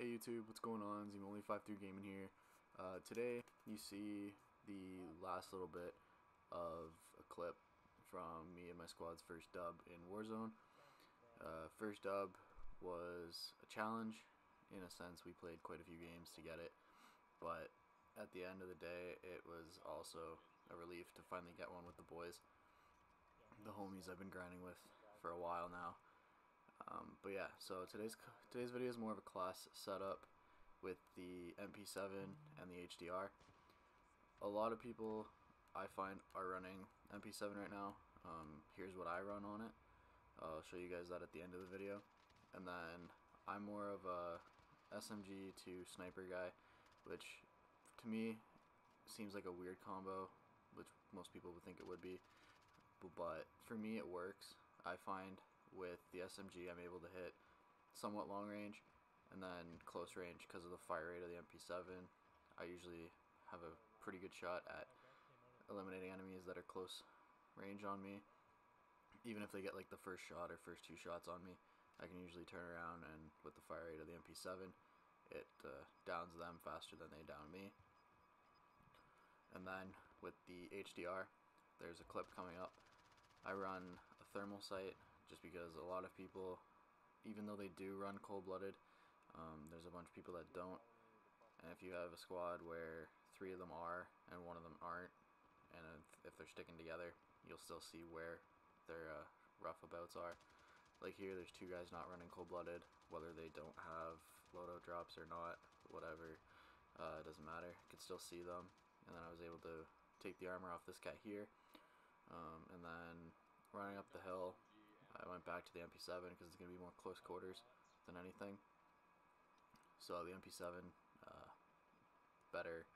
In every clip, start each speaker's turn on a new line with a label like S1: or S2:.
S1: Hey YouTube, what's going on? Zmoli53 Gaming here. Uh, today you see the last little bit of a clip from me and my squad's first dub in Warzone. Uh, first dub was a challenge. In a sense, we played quite a few games to get it, but at the end of the day, it was also a relief to finally get one with the boys. The homies I've been grinding with for a while now. Um, but yeah, so today's today's video is more of a class setup with the MP7 and the HDR. A lot of people I find are running MP7 right now. Um, here's what I run on it. I'll show you guys that at the end of the video. And then I'm more of a SMG to sniper guy, which to me seems like a weird combo, which most people would think it would be. But for me, it works. I find with the SMG, I'm able to hit somewhat long range and then close range because of the fire rate of the MP7. I usually have a pretty good shot at eliminating enemies that are close range on me. Even if they get like the first shot or first two shots on me, I can usually turn around and with the fire rate of the MP7, it uh, downs them faster than they down me. And then with the HDR, there's a clip coming up. I run a thermal sight just because a lot of people, even though they do run cold-blooded, um, there's a bunch of people that don't. And if you have a squad where three of them are and one of them aren't, and if, they're sticking together, you'll still see where their uh, roughabouts are. Like here, there's two guys not running cold-blooded, whether they don't have loadout drops or not, whatever, uh, it doesn't matter. You can still see them. And then I was able to take the armor off this guy here. Um, and then running up the hill, I went back to the MP7 because it's going to be more close quarters than anything. So the MP7, uh, better,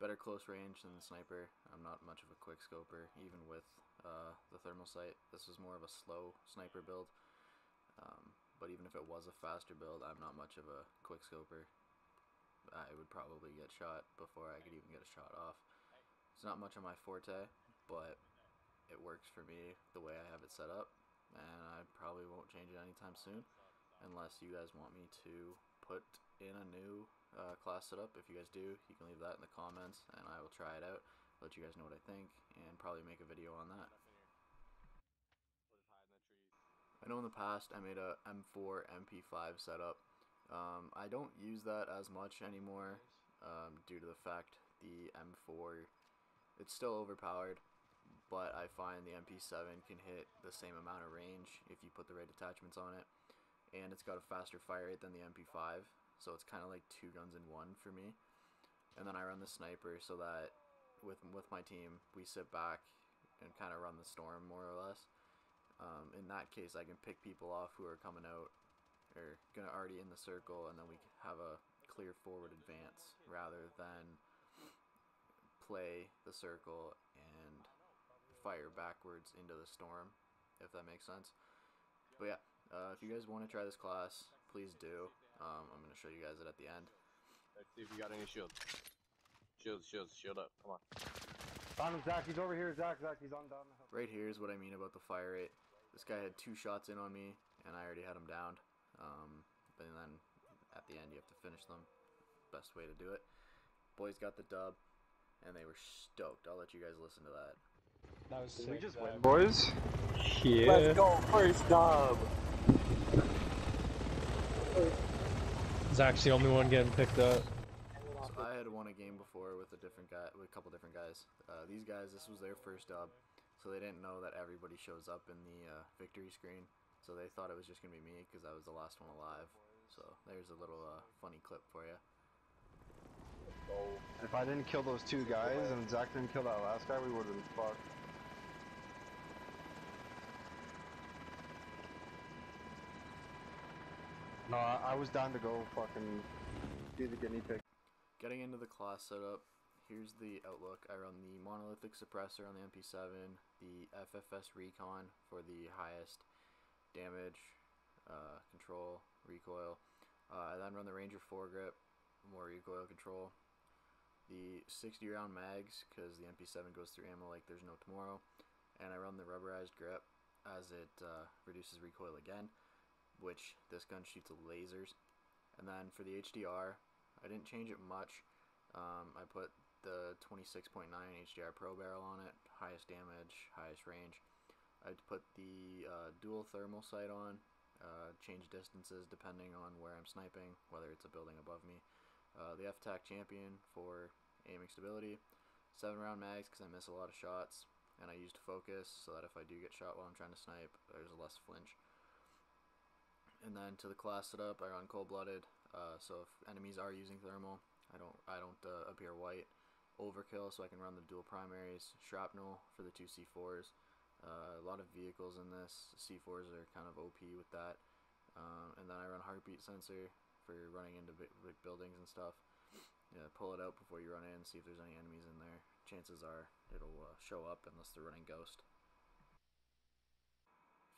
S1: better close range than the sniper. I'm not much of a quick scoper, even with uh, the thermal sight. This is more of a slow sniper build. Um, but even if it was a faster build, I'm not much of a quick scoper. I would probably get shot before I could even get a shot off. It's not much of my forte, but it works for me the way I have it set up and I probably won't change it anytime soon unless you guys want me to put in a new uh, class setup. If you guys do, you can leave that in the comments and I will try it out, let you guys know what I think, and probably make a video on that. I know in the past I made a M4 MP5 setup. Um, I don't use that as much anymore um, due to the fact the M4 it's still overpowered but I find the MP7 can hit the same amount of range if you put the right attachments on it. And it's got a faster fire rate than the MP5, so it's kind of like two guns in one for me. And then I run the sniper so that with with my team, we sit back and kind of run the storm more or less. Um, in that case, I can pick people off who are coming out or gonna already in the circle, and then we have a clear forward advance rather than play the circle and fire backwards into the storm, if that makes sense. But yeah, uh, if you guys want to try this class, please do. Um, I'm going to show you guys it at the end.
S2: Let's see if you got any shields. Shields, shields, shield up. Come on.
S3: Found him, Zach. He's over here, Zach. Zach, he's on down the hill.
S1: Right here is what I mean about the fire rate. This guy had two shots in on me, and I already had him downed. Um, but then at the end, you have to finish them. Best way to do it. Boys got the dub, and they were stoked. I'll let you guys listen to that.
S4: That was
S3: Did
S4: sick.
S3: we just
S4: though.
S3: win, boys?
S4: Yeah.
S2: Let's go, first dub!
S4: Zach's the only one getting picked up.
S1: So I had won a game before with a different guy, with a couple different guys. Uh, these guys, this was their first dub, so they didn't know that everybody shows up in the uh, victory screen. So they thought it was just gonna be me because I was the last one alive. So there's a little uh, funny clip for you.
S3: If I didn't kill those two guys and Zach didn't kill that last guy, we would have been fucked. No, I, was down to go fucking do the guinea pig.
S1: Getting into the class setup, here's the outlook. I run the monolithic suppressor on the MP7, the FSS recon for the highest damage, uh, control, recoil. Uh, I then run the Ranger foregrip, more recoil control. The 60 round mags, because the MP7 goes through ammo like there's no tomorrow. And I run the rubberized grip as it uh, reduces recoil again, which this gun shoots lasers And then for the HDR, I didn't change it much. Um, I put the 26.9 HDR Pro barrel on it, highest damage, highest range. I'd put the uh, dual thermal sight on, uh, change distances depending on where I'm sniping, whether it's a building above me. Uh, the FTAC Champion for aiming stability, 7 round mags because I miss a lot of shots, and I used to focus so that if I do get shot while I'm trying to snipe, there's less flinch. And then to the class setup, I run cold blooded. Uh, so if enemies are using thermal, I don't I don't uh, appear white. Overkill, so I can run the dual primaries. Shrapnel for the two C4s. Uh, a lot of vehicles in this. C4s are kind of OP with that. Um, and then I run heartbeat sensor for running into buildings and stuff. Yeah, pull it out before you run in, see if there's any enemies in there. Chances are it'll uh, show up unless they're running Ghost.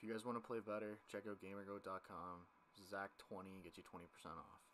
S1: If you guys want to play better, check out gamergoat.com. Zach20 gets you 20% off.